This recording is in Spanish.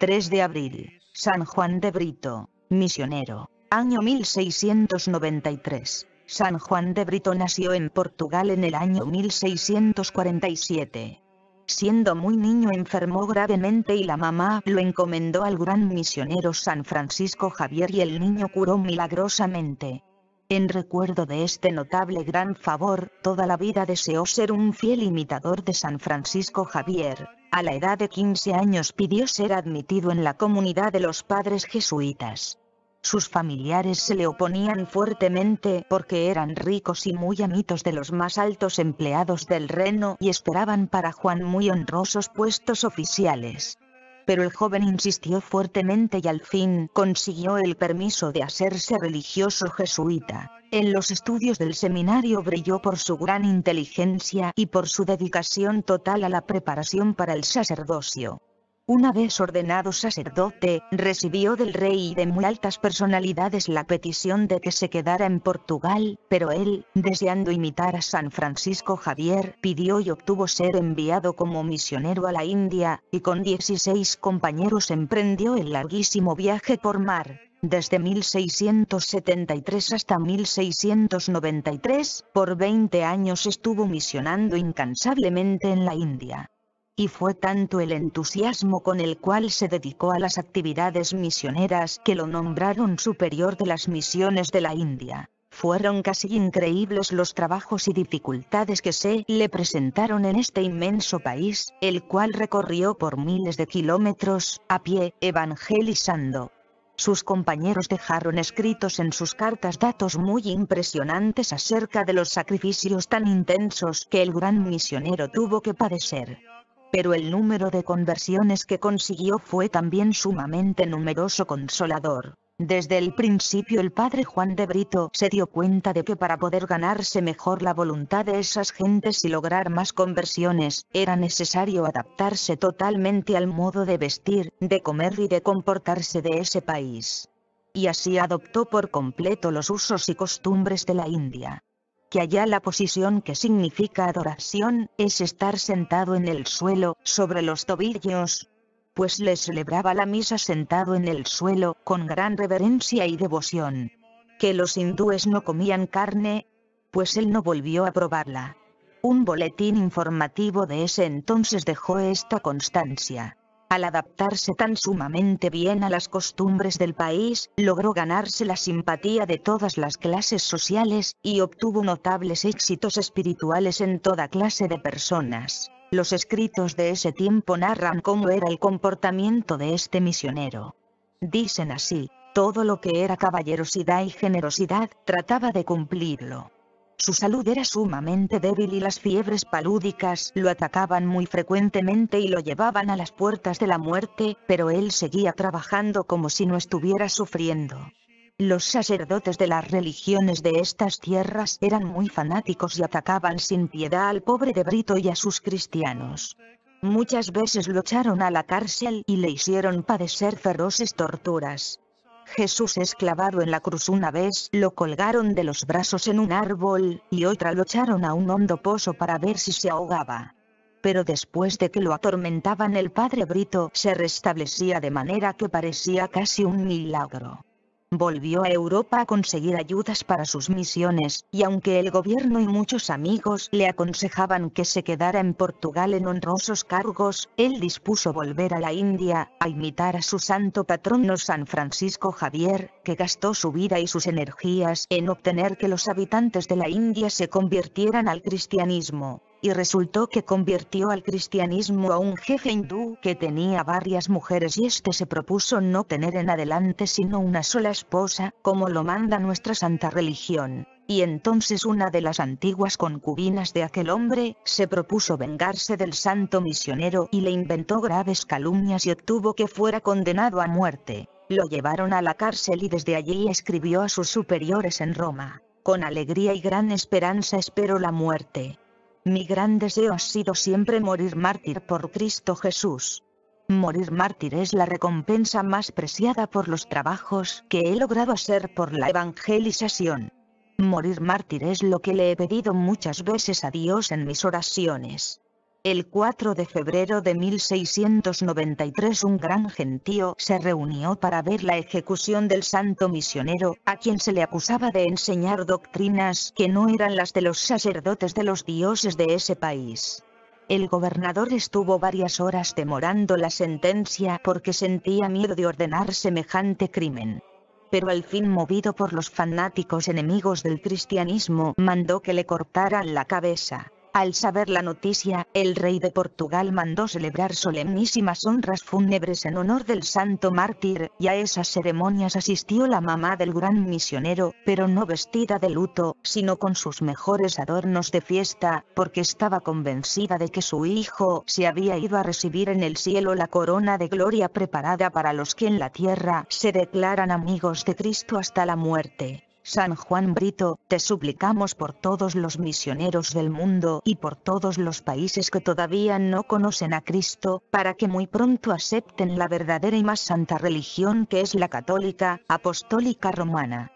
3 de abril, San Juan de Brito, misionero, año 1693. San Juan de Brito nació en Portugal en el año 1647. Siendo muy niño enfermó gravemente y la mamá lo encomendó al gran misionero San Francisco Javier y el niño curó milagrosamente. En recuerdo de este notable gran favor, toda la vida deseó ser un fiel imitador de San Francisco Javier. A la edad de 15 años pidió ser admitido en la comunidad de los padres jesuitas. Sus familiares se le oponían fuertemente porque eran ricos y muy amitos de los más altos empleados del reino y esperaban para Juan muy honrosos puestos oficiales. Pero el joven insistió fuertemente y al fin consiguió el permiso de hacerse religioso jesuita. En los estudios del seminario brilló por su gran inteligencia y por su dedicación total a la preparación para el sacerdocio. Una vez ordenado sacerdote, recibió del rey y de muy altas personalidades la petición de que se quedara en Portugal, pero él, deseando imitar a San Francisco Javier, pidió y obtuvo ser enviado como misionero a la India, y con 16 compañeros emprendió el larguísimo viaje por mar. Desde 1673 hasta 1693, por 20 años estuvo misionando incansablemente en la India y fue tanto el entusiasmo con el cual se dedicó a las actividades misioneras que lo nombraron superior de las misiones de la India. Fueron casi increíbles los trabajos y dificultades que se le presentaron en este inmenso país, el cual recorrió por miles de kilómetros, a pie, evangelizando. Sus compañeros dejaron escritos en sus cartas datos muy impresionantes acerca de los sacrificios tan intensos que el gran misionero tuvo que padecer pero el número de conversiones que consiguió fue también sumamente numeroso consolador. Desde el principio el padre Juan de Brito se dio cuenta de que para poder ganarse mejor la voluntad de esas gentes y lograr más conversiones, era necesario adaptarse totalmente al modo de vestir, de comer y de comportarse de ese país. Y así adoptó por completo los usos y costumbres de la India que allá la posición que significa adoración, es estar sentado en el suelo, sobre los tobillos, pues le celebraba la misa sentado en el suelo, con gran reverencia y devoción. Que los hindúes no comían carne, pues él no volvió a probarla. Un boletín informativo de ese entonces dejó esta constancia. Al adaptarse tan sumamente bien a las costumbres del país, logró ganarse la simpatía de todas las clases sociales, y obtuvo notables éxitos espirituales en toda clase de personas. Los escritos de ese tiempo narran cómo era el comportamiento de este misionero. Dicen así, todo lo que era caballerosidad y generosidad, trataba de cumplirlo. Su salud era sumamente débil y las fiebres palúdicas lo atacaban muy frecuentemente y lo llevaban a las puertas de la muerte, pero él seguía trabajando como si no estuviera sufriendo. Los sacerdotes de las religiones de estas tierras eran muy fanáticos y atacaban sin piedad al pobre de Brito y a sus cristianos. Muchas veces lo echaron a la cárcel y le hicieron padecer feroces torturas. Jesús es clavado en la cruz una vez, lo colgaron de los brazos en un árbol, y otra lo echaron a un hondo pozo para ver si se ahogaba. Pero después de que lo atormentaban el padre Brito se restablecía de manera que parecía casi un milagro. Volvió a Europa a conseguir ayudas para sus misiones, y aunque el gobierno y muchos amigos le aconsejaban que se quedara en Portugal en honrosos cargos, él dispuso volver a la India, a imitar a su santo patrono San Francisco Javier, que gastó su vida y sus energías en obtener que los habitantes de la India se convirtieran al cristianismo y resultó que convirtió al cristianismo a un jefe hindú que tenía varias mujeres y este se propuso no tener en adelante sino una sola esposa, como lo manda nuestra santa religión. Y entonces una de las antiguas concubinas de aquel hombre, se propuso vengarse del santo misionero y le inventó graves calumnias y obtuvo que fuera condenado a muerte. Lo llevaron a la cárcel y desde allí escribió a sus superiores en Roma. Con alegría y gran esperanza espero la muerte. Mi gran deseo ha sido siempre morir mártir por Cristo Jesús. Morir mártir es la recompensa más preciada por los trabajos que he logrado hacer por la evangelización. Morir mártir es lo que le he pedido muchas veces a Dios en mis oraciones. El 4 de febrero de 1693 un gran gentío se reunió para ver la ejecución del santo misionero, a quien se le acusaba de enseñar doctrinas que no eran las de los sacerdotes de los dioses de ese país. El gobernador estuvo varias horas demorando la sentencia porque sentía miedo de ordenar semejante crimen pero al fin movido por los fanáticos enemigos del cristianismo mandó que le cortaran la cabeza. Al saber la noticia, el rey de Portugal mandó celebrar solemnísimas honras fúnebres en honor del santo mártir, y a esas ceremonias asistió la mamá del gran misionero, pero no vestida de luto, sino con sus mejores adornos de fiesta, porque estaba convencida de que su hijo se había ido a recibir en el cielo la corona de gloria preparada para los que en la tierra se declaran amigos de Cristo hasta la muerte. San Juan Brito, te suplicamos por todos los misioneros del mundo y por todos los países que todavía no conocen a Cristo, para que muy pronto acepten la verdadera y más santa religión que es la católica, apostólica romana.